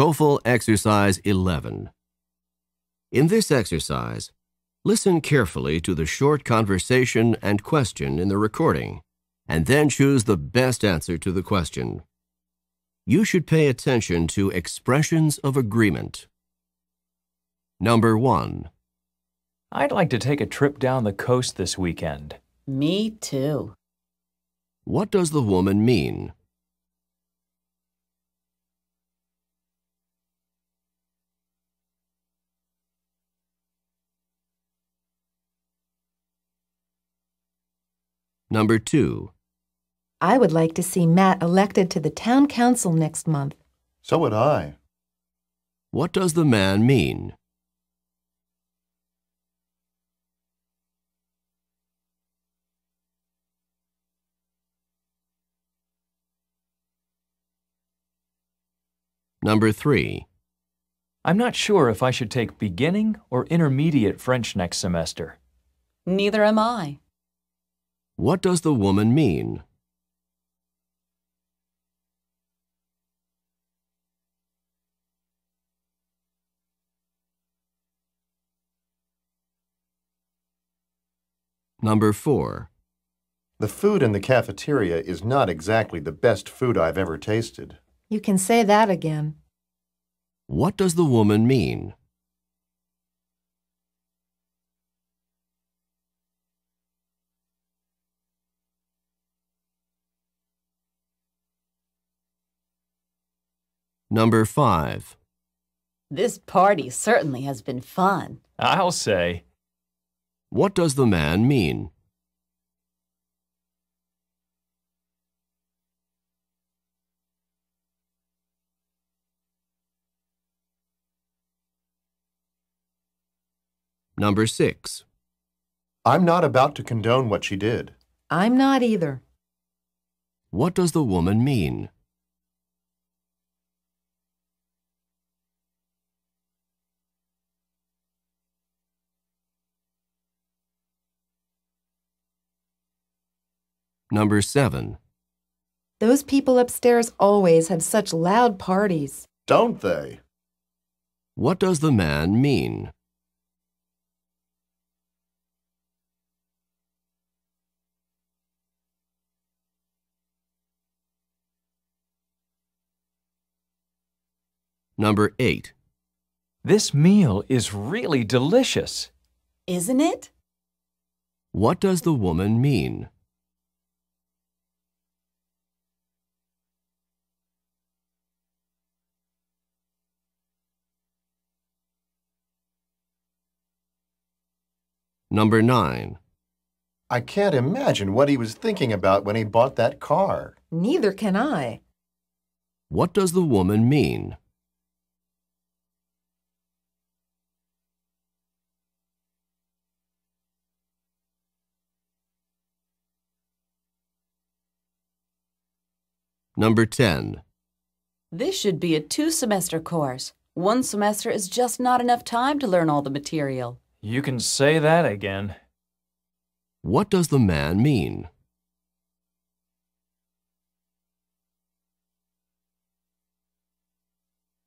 TOEFL Exercise 11. In this exercise, listen carefully to the short conversation and question in the recording, and then choose the best answer to the question. You should pay attention to expressions of agreement. Number 1. I'd like to take a trip down the coast this weekend. Me too. What does the woman mean? Number 2. I would like to see Matt elected to the town council next month. So would I. What does the man mean? Number 3. I'm not sure if I should take beginning or intermediate French next semester. Neither am I. What does the woman mean? Number 4. The food in the cafeteria is not exactly the best food I've ever tasted. You can say that again. What does the woman mean? Number 5. This party certainly has been fun. I'll say. What does the man mean? Number 6. I'm not about to condone what she did. I'm not either. What does the woman mean? Number 7. Those people upstairs always have such loud parties. Don't they? What does the man mean? Number 8. This meal is really delicious. Isn't it? What does the woman mean? Number 9. I can't imagine what he was thinking about when he bought that car. Neither can I. What does the woman mean? Number 10. This should be a two semester course. One semester is just not enough time to learn all the material. You can say that again. What does the man mean?